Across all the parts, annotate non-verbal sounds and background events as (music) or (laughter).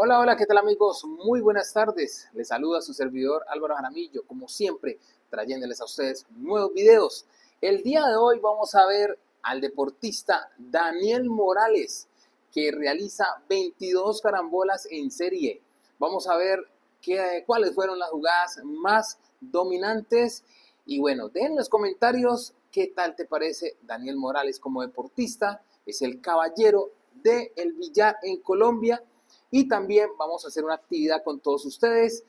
Hola, hola, ¿qué tal amigos? Muy buenas tardes. Les saluda su servidor Álvaro Jaramillo, como siempre, trayéndoles a ustedes nuevos videos. El día de hoy vamos a ver al deportista Daniel Morales, que realiza 22 carambolas en serie. Vamos a ver qué, cuáles fueron las jugadas más dominantes. Y bueno, dejen en los comentarios qué tal te parece Daniel Morales como deportista. Es el caballero del el billar en Colombia y también vamos a hacer una actividad con todos ustedes.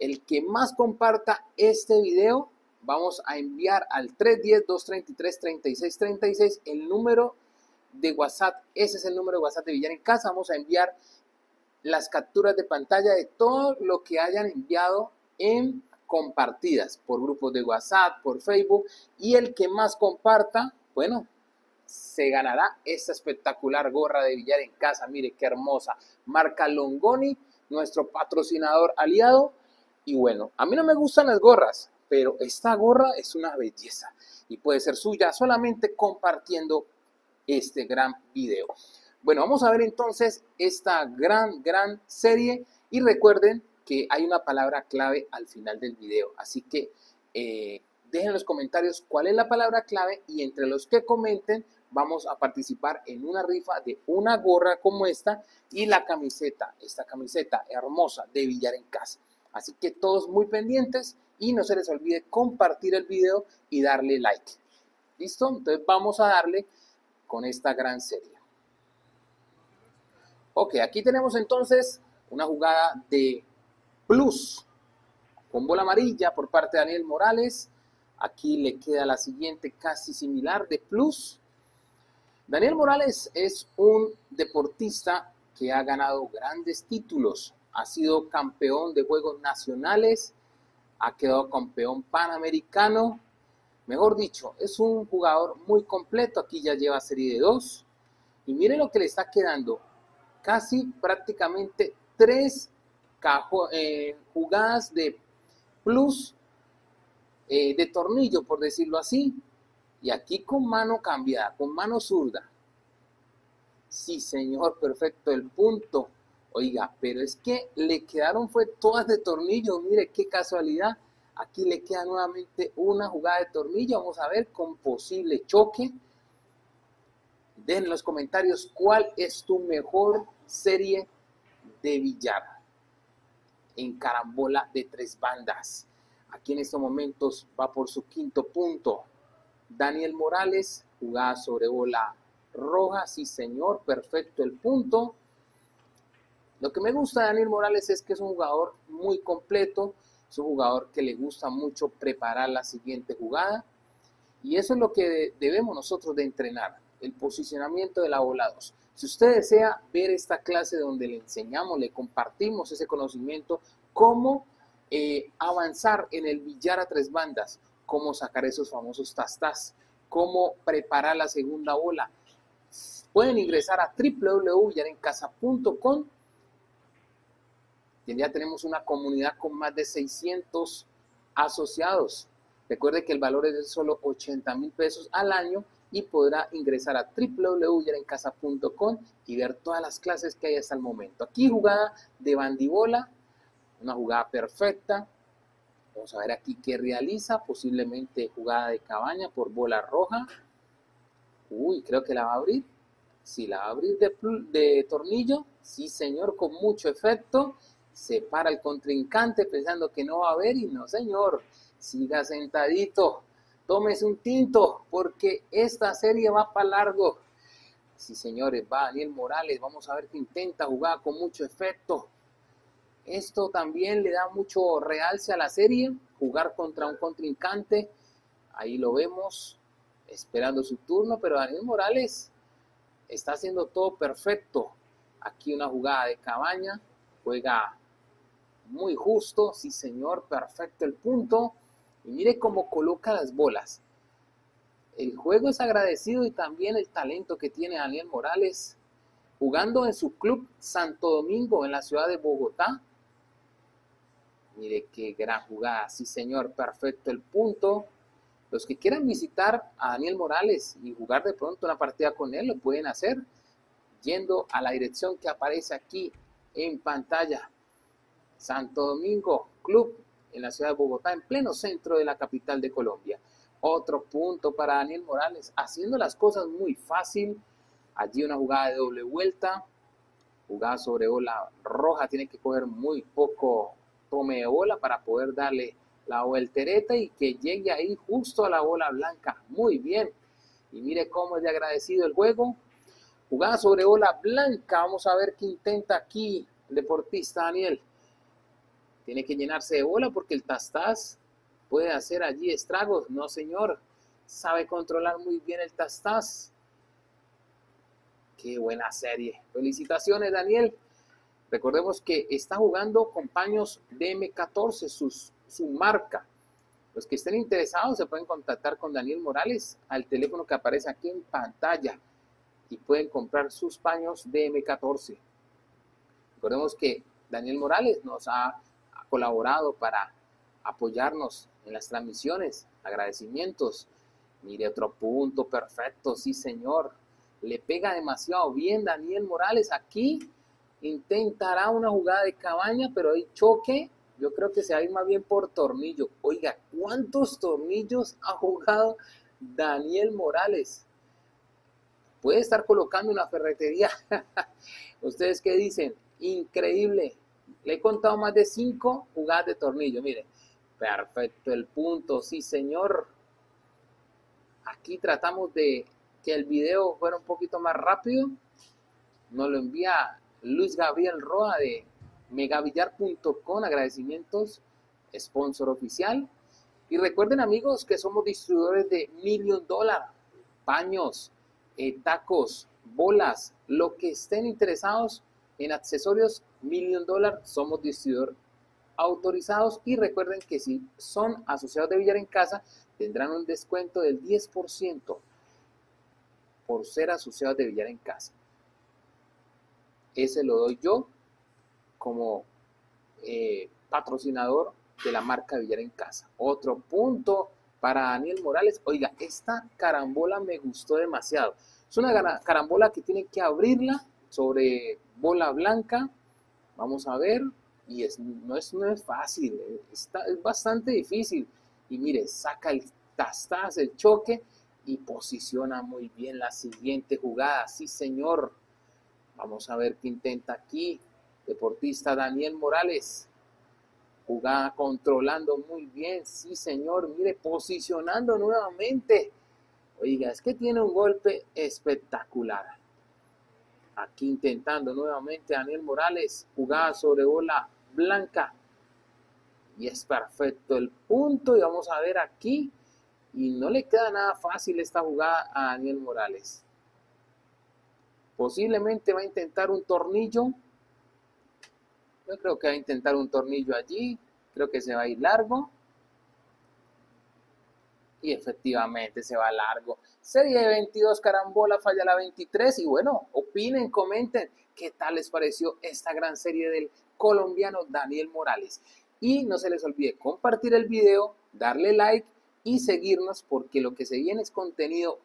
El que más comparta este video, vamos a enviar al 310-233-3636 el número de WhatsApp. Ese es el número de WhatsApp de Villar en Casa. Vamos a enviar las capturas de pantalla de todo lo que hayan enviado en compartidas por grupos de WhatsApp, por Facebook. Y el que más comparta, bueno, se ganará esta espectacular gorra de billar en casa. Mire qué hermosa. Marca Longoni, nuestro patrocinador aliado. Y bueno, a mí no me gustan las gorras, pero esta gorra es una belleza y puede ser suya solamente compartiendo este gran video. Bueno, vamos a ver entonces esta gran, gran serie y recuerden que hay una palabra clave al final del video. Así que eh, dejen en los comentarios cuál es la palabra clave y entre los que comenten vamos a participar en una rifa de una gorra como esta y la camiseta, esta camiseta hermosa de Villar en Casa. Así que todos muy pendientes y no se les olvide compartir el video y darle like. ¿Listo? Entonces vamos a darle con esta gran serie. Ok, aquí tenemos entonces una jugada de plus con bola amarilla por parte de Daniel Morales. Aquí le queda la siguiente casi similar de plus Daniel Morales es un deportista que ha ganado grandes títulos, ha sido campeón de Juegos Nacionales, ha quedado campeón panamericano, mejor dicho, es un jugador muy completo, aquí ya lleva serie de dos, y miren lo que le está quedando, casi prácticamente tres eh, jugadas de plus eh, de tornillo, por decirlo así, y aquí con mano cambiada, con mano zurda. Sí, señor, perfecto, el punto. Oiga, pero es que le quedaron fue todas de tornillo. Mire qué casualidad. Aquí le queda nuevamente una jugada de tornillo. Vamos a ver con posible choque. Den en los comentarios cuál es tu mejor serie de billar en carambola de tres bandas. Aquí en estos momentos va por su quinto punto. Daniel Morales, jugada sobre bola roja, sí señor, perfecto el punto. Lo que me gusta de Daniel Morales es que es un jugador muy completo, es un jugador que le gusta mucho preparar la siguiente jugada y eso es lo que debemos nosotros de entrenar, el posicionamiento de la bola 2. Si usted desea ver esta clase donde le enseñamos, le compartimos ese conocimiento, cómo eh, avanzar en el billar a tres bandas, cómo sacar esos famosos tastas, cómo preparar la segunda bola. Pueden ingresar a www.yarencasa.com y ya tenemos una comunidad con más de 600 asociados. Recuerde que el valor es de solo 80 mil pesos al año y podrá ingresar a www.yarencasa.com y ver todas las clases que hay hasta el momento. Aquí jugada de bandibola, una jugada perfecta, Vamos a ver aquí qué realiza. Posiblemente jugada de cabaña por bola roja. Uy, creo que la va a abrir. Sí, la va a abrir de, de tornillo. Sí, señor, con mucho efecto. Se para el contrincante pensando que no va a haber y no, señor. Siga sentadito. Tómese un tinto porque esta serie va para largo. Sí, señores, va Daniel Morales. Vamos a ver que intenta jugar con mucho efecto. Esto también le da mucho realce a la serie, jugar contra un contrincante. Ahí lo vemos esperando su turno, pero Daniel Morales está haciendo todo perfecto. Aquí una jugada de cabaña, juega muy justo, sí señor, perfecto el punto. Y mire cómo coloca las bolas. El juego es agradecido y también el talento que tiene Daniel Morales jugando en su club Santo Domingo en la ciudad de Bogotá. Mire qué gran jugada. Sí, señor, perfecto el punto. Los que quieran visitar a Daniel Morales y jugar de pronto una partida con él, lo pueden hacer yendo a la dirección que aparece aquí en pantalla. Santo Domingo Club en la ciudad de Bogotá, en pleno centro de la capital de Colombia. Otro punto para Daniel Morales, haciendo las cosas muy fácil. Allí una jugada de doble vuelta, jugada sobre bola roja, tiene que coger muy poco tome de bola para poder darle la voltereta y que llegue ahí justo a la bola blanca. Muy bien. Y mire cómo es de agradecido el juego. Jugada sobre bola blanca. Vamos a ver qué intenta aquí el deportista Daniel. Tiene que llenarse de bola porque el Tastaz puede hacer allí estragos. No, señor. Sabe controlar muy bien el Tastaz. Qué buena serie. Felicitaciones, Daniel. Recordemos que está jugando con paños DM14, sus, su marca. Los que estén interesados se pueden contactar con Daniel Morales al teléfono que aparece aquí en pantalla y pueden comprar sus paños DM14. Recordemos que Daniel Morales nos ha colaborado para apoyarnos en las transmisiones. Agradecimientos. Mire otro punto perfecto, sí señor. Le pega demasiado bien Daniel Morales aquí. Intentará una jugada de cabaña, pero hay choque. Yo creo que se va a ir más bien por tornillo. Oiga, ¿cuántos tornillos ha jugado Daniel Morales? Puede estar colocando una ferretería. (laughs) ¿Ustedes qué dicen? Increíble. Le he contado más de cinco jugadas de tornillo. Mire, perfecto el punto. Sí, señor. Aquí tratamos de que el video fuera un poquito más rápido. Nos lo envía Luis Gabriel Roa de megavillar.com. Agradecimientos, sponsor oficial. Y recuerden amigos que somos distribuidores de Million Dollar, paños, eh, tacos, bolas, lo que estén interesados en accesorios Million Dollar, somos distribuidor autorizados y recuerden que si son asociados de Villar en Casa tendrán un descuento del 10% por ser asociados de Villar en Casa. Ese lo doy yo como eh, patrocinador de la marca Villar en Casa. Otro punto para Daniel Morales. Oiga, esta carambola me gustó demasiado. Es una carambola que tiene que abrirla sobre bola blanca. Vamos a ver. Y es, no, es, no es fácil, está, es bastante difícil. Y mire, saca el tastaz, el choque y posiciona muy bien la siguiente jugada. Sí, señor. Vamos a ver qué intenta aquí. Deportista Daniel Morales. Jugada controlando muy bien. Sí, señor. Mire, posicionando nuevamente. Oiga, es que tiene un golpe espectacular. Aquí intentando nuevamente Daniel Morales, jugada sobre bola blanca. Y es perfecto el punto. Y vamos a ver aquí. Y no le queda nada fácil esta jugada a Daniel Morales. Posiblemente va a intentar un tornillo. Yo creo que va a intentar un tornillo allí. Creo que se va a ir largo. Y efectivamente se va largo. Serie de 22 carambola, falla la 23. Y bueno, opinen, comenten qué tal les pareció esta gran serie del colombiano Daniel Morales. Y no se les olvide compartir el video, darle like y seguirnos porque lo que se viene es contenido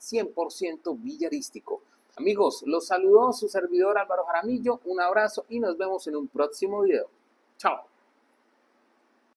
100% villarístico. Amigos, los saludó su servidor Álvaro Jaramillo. Un abrazo y nos vemos en un próximo video. Chao.